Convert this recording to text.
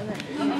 Okay.